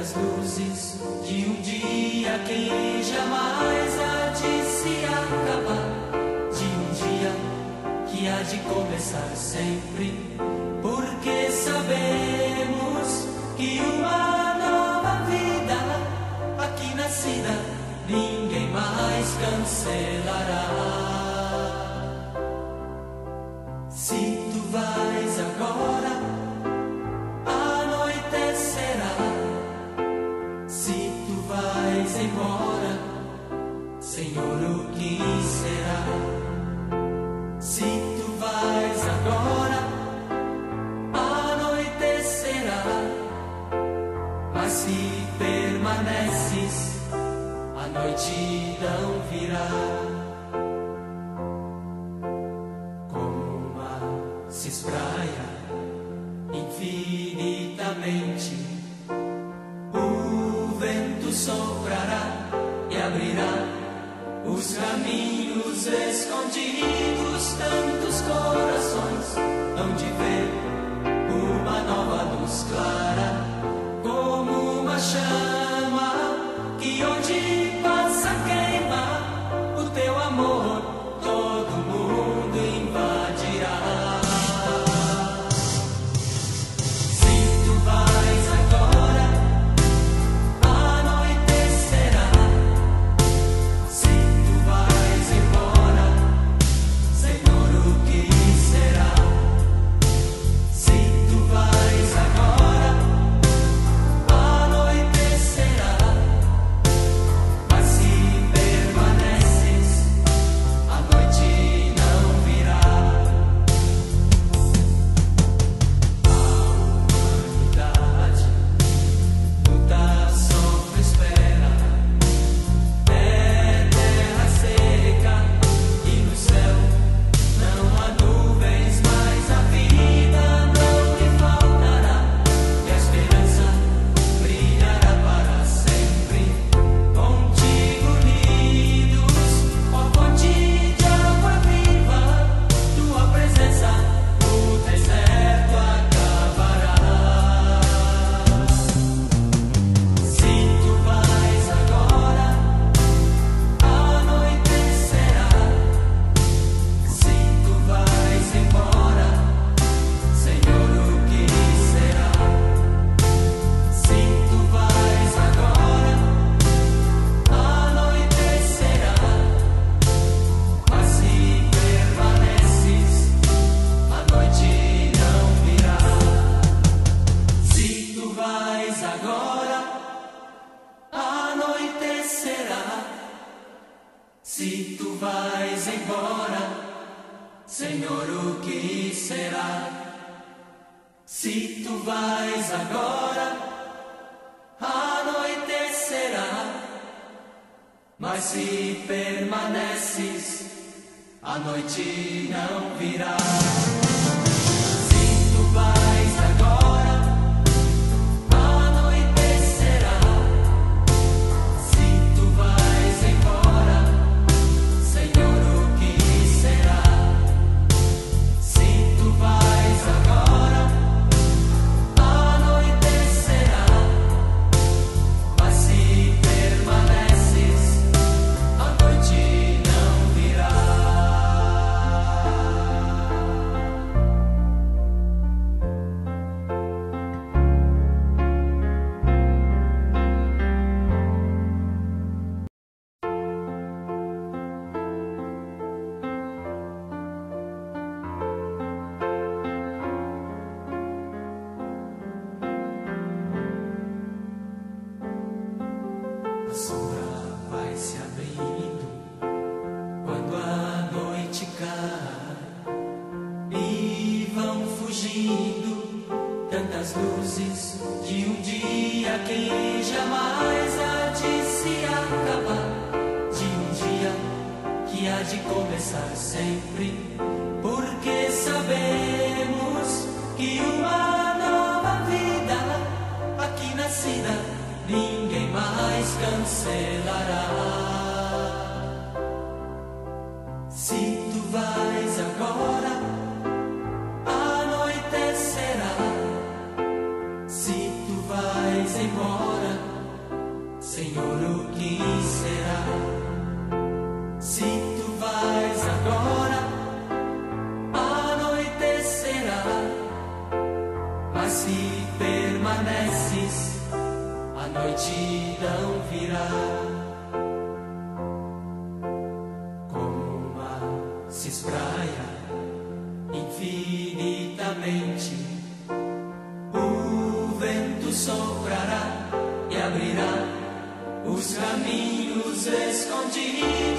as luzes de um dia que jamais há de se acabar, de um dia que há de começar sempre, porque sabemos que uma nova vida aqui nascida ninguém mais cancelará. Se tu vais agora não virá. Como o mar se espraia infinitamente, o vento soprará e abrirá os caminhos escondidos, tantos corações Se tu vais embora, Senhor, o que será? Se tu vais agora, anoitecerá. Mas se permaneces, a noite não virá. A sombra vai se abrindo quando a noite cai e vão fugindo tantas luzes de um dia que jamais há de se acabar, de um dia que há de começar sempre, porque sabemos noitidão virá. Como o mar se espraia infinitamente, o vento soprará e abrirá os caminhos escondidos.